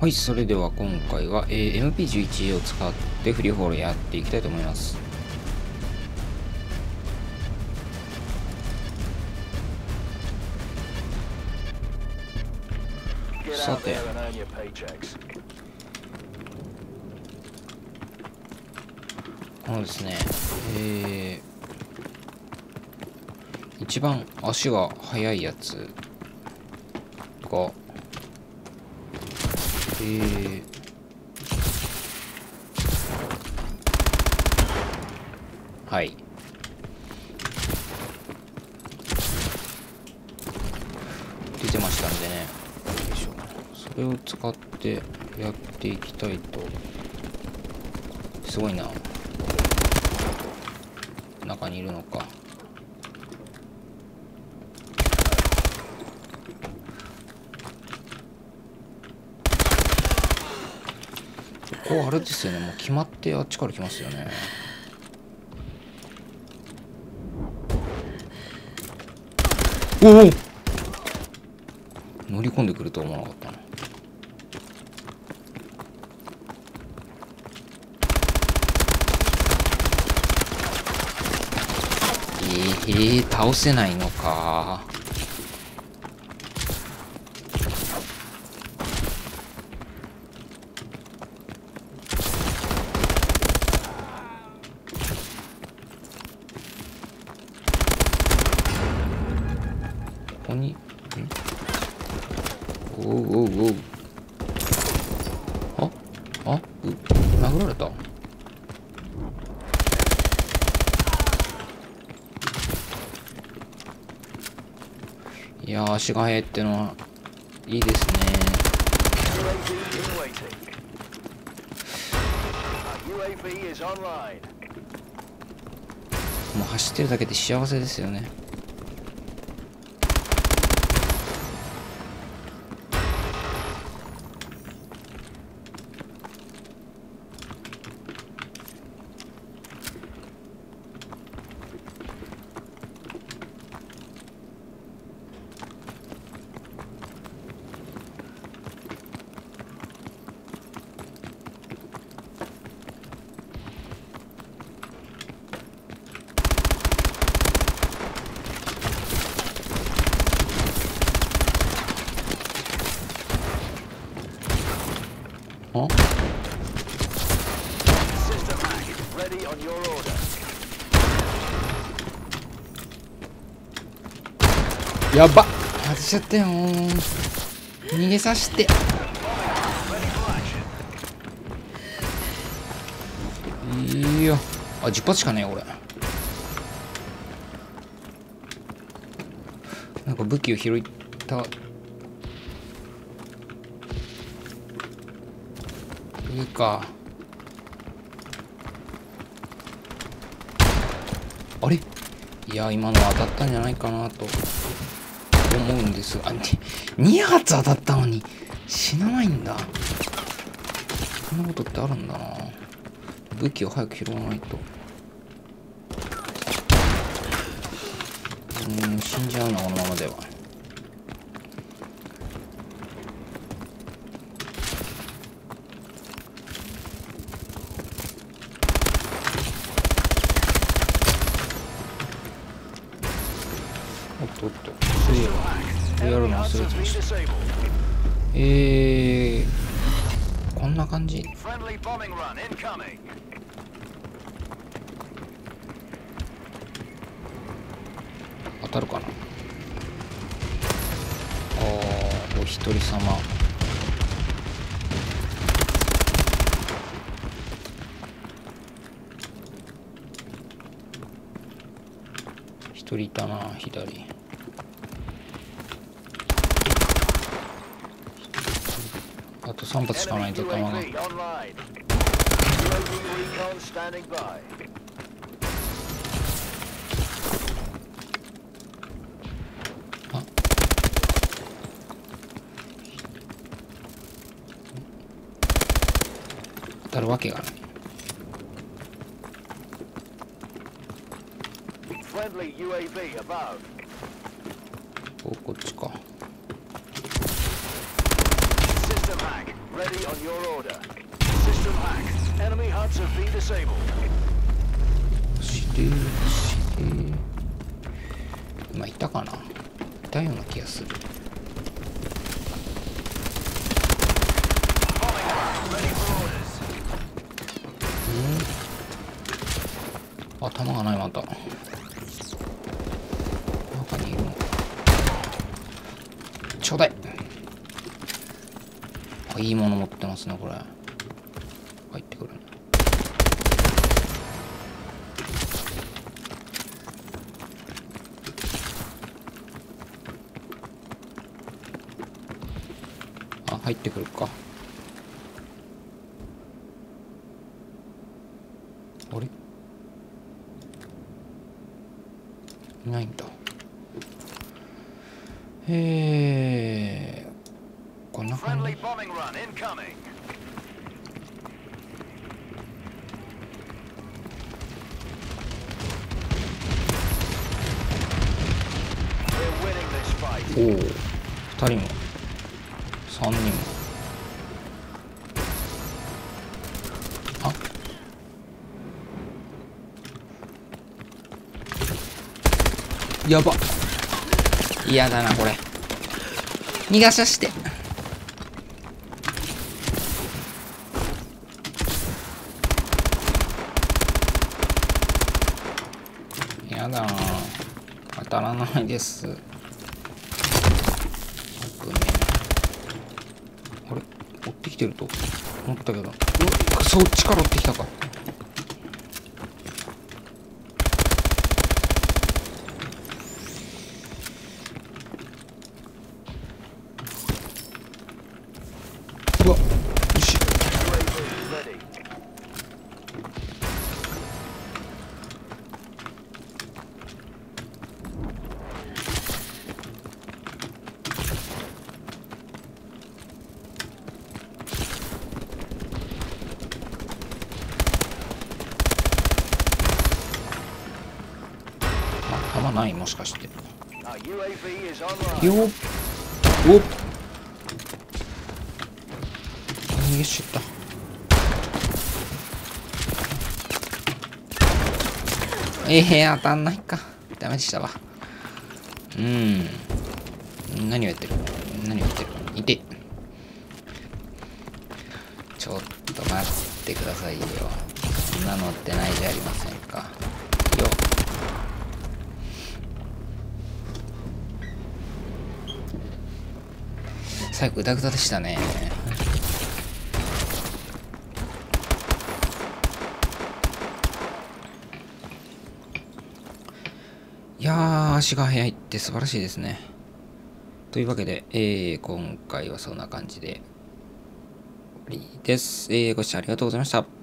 はいそれでは今回は、えー、MP11 を使ってフリーフォールやっていきたいと思います。さて。このですねえー、一番足が速いやつ。がえー、はい。出てましたんでね。よいしょ。それを使ってやっていきたいと。すごいな。中にいるのか。こあれですよね。もう決まってあっちから来ますよね。おお。乗り込んでくると思わなかったな。えー、倒せないのかここにんおうおうおう。あ？あ？う殴られた？いやー足が速いってのはいいですね.もう走ってるだけで幸せですよねやば。外しちゃったよ。逃げさして。い,いよ。あ10発しかねえよ俺なんか武器を拾いた上か。あれ？いや今の当たったんじゃないかなと。思うんですが。2発当たったのに。死なないんだ。こんなことってあるんだな。武器を早く拾わないと。うん死んじゃうなこのままでは。おっとおっとそういえばやるの忘れてました.えー、こんな感じ.当たるかなあーお一人様いたな左。あと3発しかないと弾が。当たるわけがない。おこっちか。指令指令今いたかな？いたような気がする。うん。あがないまた。ちょうだい。いいもの持ってますねこれ。入ってくる。ねあ入ってくるか。あれ？いないんだ。へえ Friendly じ bombing run incoming. We're winning this fight. おお2人も3人もあやば嫌だなこれ逃がさしてやだな足らないです。あれ？追ってきてると思ったけど。うわそっちから追ってきたか。ないもしかして.よっおっ逃げしった。ええ当たんないか。ダメでしたわ。うん。何をやってる？何をやってる？いて。ちょっと待ってくださいよ。そんなのってないじゃありませんか。よ最後グダグダでしたね。いやー足が速いって素晴らしいですね。というわけで、えー今回はそんな感じで終わりです、えーご視聴ありがとうございました。